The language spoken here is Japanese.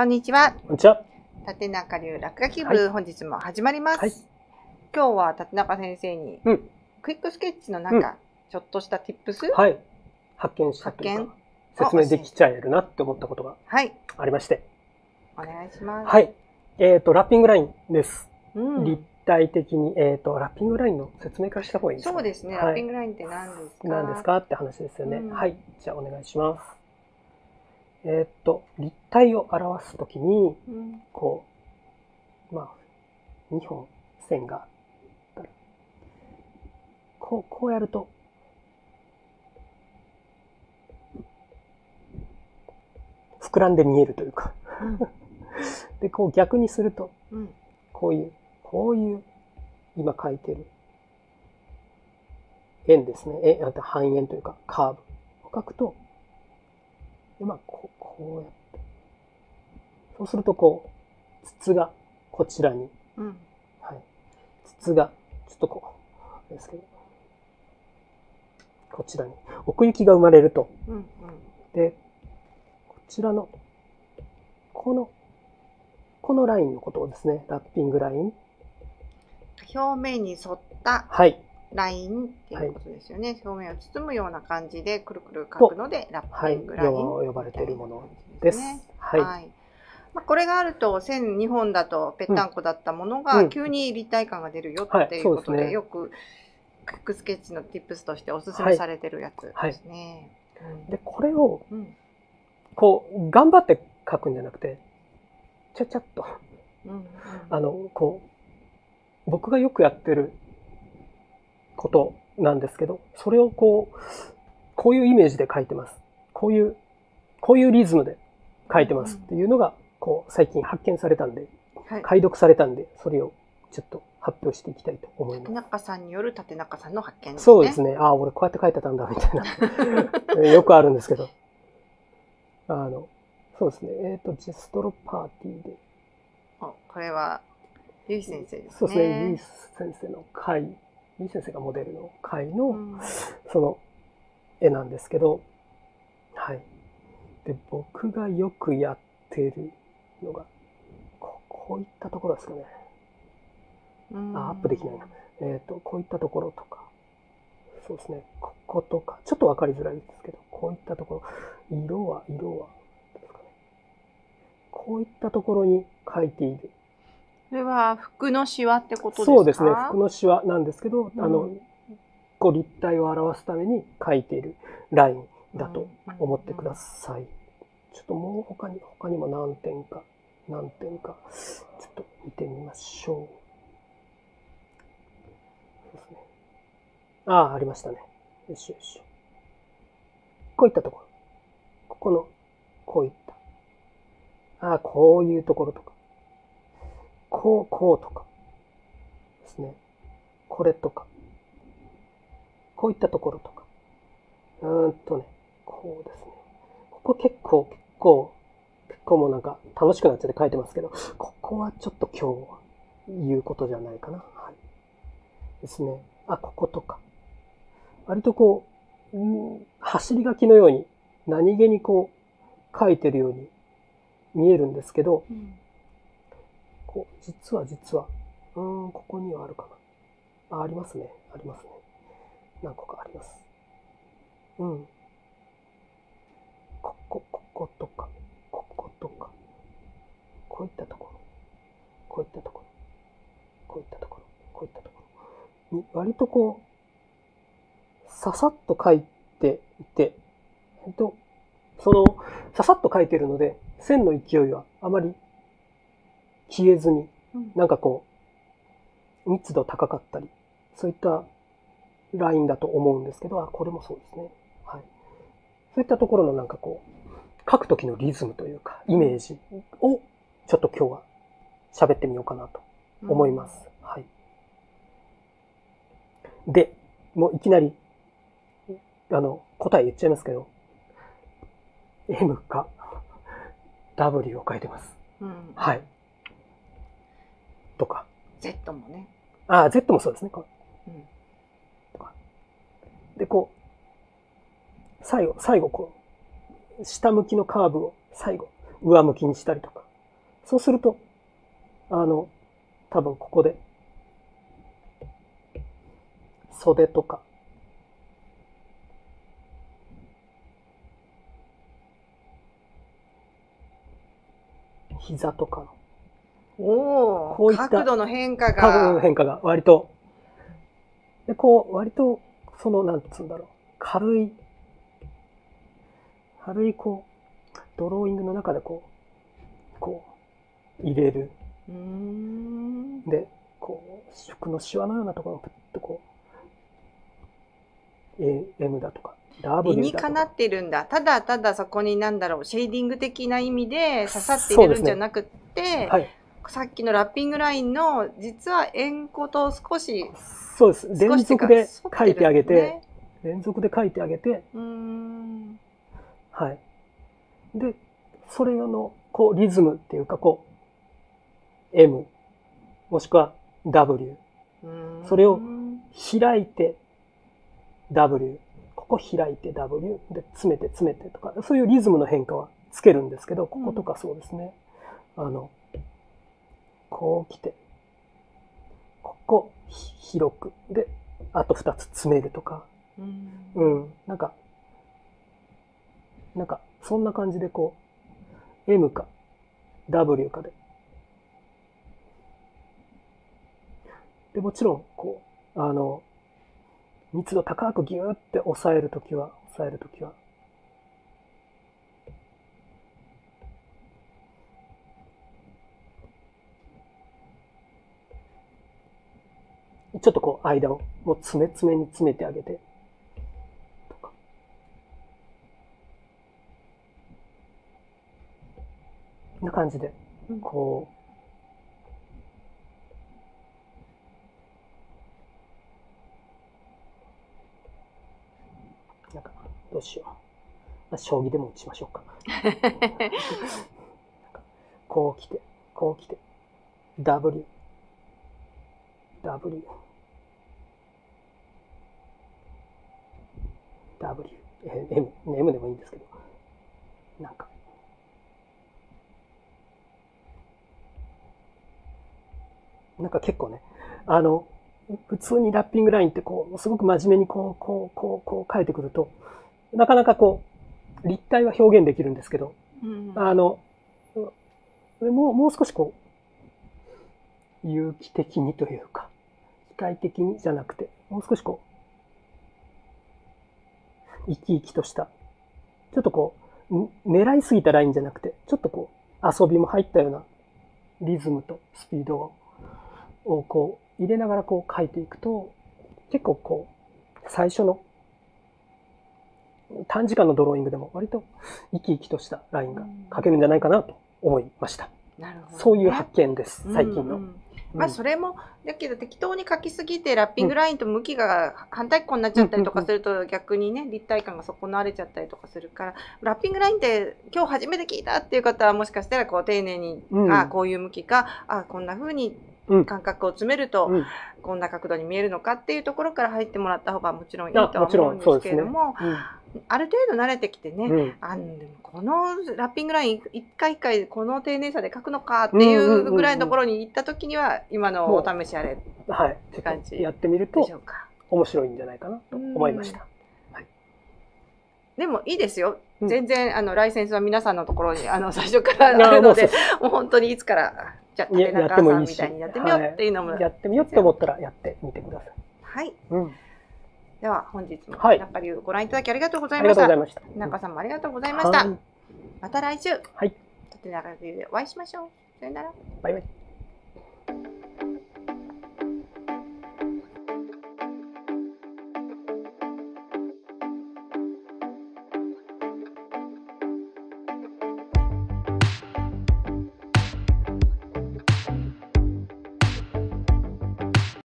こんにちは。こんにちは。縦中流落書き部、本日も始まります。はい今日は縦中先生に、うんクイックスケッチのなんか、ちょっとした tips はい。発見したというか、説明できちゃえるなって思ったことがはい、ありまして。お願いします。はい。えっ、と、ラッピングラインです。うん立体的に、えっ、と、ラッピングラインの説明からした方がいいんですかそうですね、はいラッピングラインって何ですか？何ですか？って話ですよね。うんはい。じゃあお願いします。えっ、と、立体を表すときに、うん。こう、まあ、2本線があったら、こう、こうやると、膨らんで見えるというか、で、こう逆にすると、うん。こういう、こういう、今書いてる円ですね。え、あと半円というか、カーブを書くと、でまあ、こう、こうやって。そうすると、こう、筒がこちらに、うんはい。筒が、ちょっとこう、ですけど、こちらに、奥行きが生まれると、うんうんで、こちらの、この、このラインのことをですね、ラッピングライン。表面に沿ったはい。ラインっていうことですよね、表面を包むような感じでくるくる書くのでラッはい。ピングライン、呼呼ばれているものです。ね。はい。まあ、これがあると線2本だとぺったんこだったものうん。が急に立体感が出るよはいっていうことで,、よくクックスケッチの tips としておすすめされてるやつですね。で、これを、こう、頑張って書くんじゃなくて、ちゃちゃっと、うんうん。あの、こう、僕がよくやってることなんですけど、それをこう、こういうイメージで書いてます。こういう、こういうリズムで書いてますっていうのが、こう、最近発見されたんで、はい、解読されたんで、それをちょっと発表していきたいと思い竹ま中さんによる縦中さんの発見ですす。ね。そうですね。ああ、俺こうやって書いてたんだ、みたいな。よくあるんですけど。あの、そうですね。えっ、と、ジェストロパーティーで、おこれはゆい先生ですね。そうですね。リース先生の回、先生がモデルの回の、うんその絵なんですけど、はい。で、僕がよくやってるのが、ここういったところですかね。うんあ、アップできないな。えっ、と、こういったところとか、そうですね。こことか、ちょっとわかりづらいですけど、こういったところ、色は、色は、ですかね。こういったところに書いている。それは服のシワってことですか？そうですね。服のシワなんですけど、あのうん、こう立体を表すために書いているラインだと思ってください。ちょっともう他に、他にも何点か、何点か、ちょっと見てみましょう。ああ、ありましたね。よしよし。こういったところ。ここの、こういった。ああ、こういうところとか。こう、こうとか。ですね。これとか。こういったところとか。うーんとね、こうですね。ここ結構、結構、結構もうなんか楽しくなっちゃって書いてますけど、ここはちょっと今日は言うことじゃないかな。はい。ですね。あ、こことか。割とこう、うん走り書きのように、何気にこう、書いてるように見えるんですけど、うんこう、実は実は、うーん、ここにはあるかな。あ、ありますね。ありますね。何個かあります。うん。ここ、こことか、こことか。こういったところ。こういったところ。こういったところ。こういったところ。に割とこう、ささっと書いていて、えっと、その、ささっと書いてるので、線の勢いはあまり消えずに、うんなんかこう、密度高かったり、そういったラインだと思うんですけど、あ、これもそうですね。はい。そういったところのなんかこう、書くときのリズムというか、イメージを、ちょっと今日は喋ってみようかなと思います。はい。で、もういきなり、あの、答え言っちゃいますけど、M か W を書いてます。うんはい。Z もね。ああ、Z もそうですね。こう。うん。で、こう、最後、最後こう、下向きのカーブを最後、上向きにしたりとか、そうすると、あの、多分ここで、袖とか、膝とかのおおこういった角度の変化角度のが。変化が割と、で、こう、割と、その、なんつうんだろう、軽い、軽い、こう、ドローイングの中でこう、こう、入れる。うーん。で、こう、食のシワのようなところをプッとこう、A、M だとか、理 W にかなだとか。ってるんだ。ただただそこになんだろう、シェーディング的な意味で刺さって入れるんじゃなくって、はい。さっきのラッピングラインの実は円弧と少し、そうです。連続で書いてあげて、ね連続で書いてあげて。はい。で、それの、こう、リズムっていうか、こう、M、もしくは W、それを開いて W、ここ開いて W、で、詰めて詰めてとか、そういうリズムの変化はつけるんですけど、こことかそうですね。あの、こう来て、ここひ広く、で、あと2つ詰めるとか、うん。うん、なんか、なんか、そんな感じでこう、M か W かで。で、もちろん、こう、あの、密度高くギューって押さえるときは、押さえるときは、ちょっとこう、間を、もう詰め詰めに詰めてあげて、とか。な感じで、こう、なんか、どうしよう。まあ、将棋でも打ちましょうか。こう来て、こう来て、W、W、M でもいいんですけど、なんか、なんか結構ね、あの、普通にラッピングラインってこう、すごく真面目にこう、こう、こう、こう書いてくると、なかなかこう、立体は表現できるんですけど、うん。あの、もう、もう少しこう、有機的にというか、機械的にじゃなくて、もう少しこう、生き生きとした、ちょっとこう、ん狙いすぎたラインじゃなくて、ちょっとこう、遊びも入ったようなリズムとスピードを、をこう、入れながらこう書いていくと、結構こう、最初の短時間のドローイングでも割と生き生きとしたラインが描けるんじゃないかなと思いました。なるほどねそういう発見です、最近の。うんうんまあうんそれもだけど適当に書きすぎてラッピングラインと向きが反対向になっちゃったりとかすると逆にね立体感が損なわれちゃったりとかするからラッピングラインって今日初めて聞いたっていう方はもしかしたらこう丁寧に、うん。あこういう向きかあこんな風にうん感覚を詰めると、うん。こんな角度に見えるのかっていうところから入ってもらった方がもちろんいいと思うんんですけれども、ある程度慣れてきてね、うん。うん。あのこのラッピングライン一回一回この丁寧さで書くのかっていうぐらいのところに行った時には今のお試しあれっ感じとやってみるでと。面白いんじゃないかな。と思いました。でもいい。ですよ。うん全然あのライセンスは皆さんのところにあの最初からあるので もう本当にいつからじゃあ竹中さんみたいにやってみようっていうのも、やってみようって思ったらやってみてください。はい。うん。では本日もはい中流をご覧いただきありがとうござありがいました。とうございました。中さんもありがとうございました。はいまた来週、はい。縦長流でお会いしましょう。さよなら。バイバイ。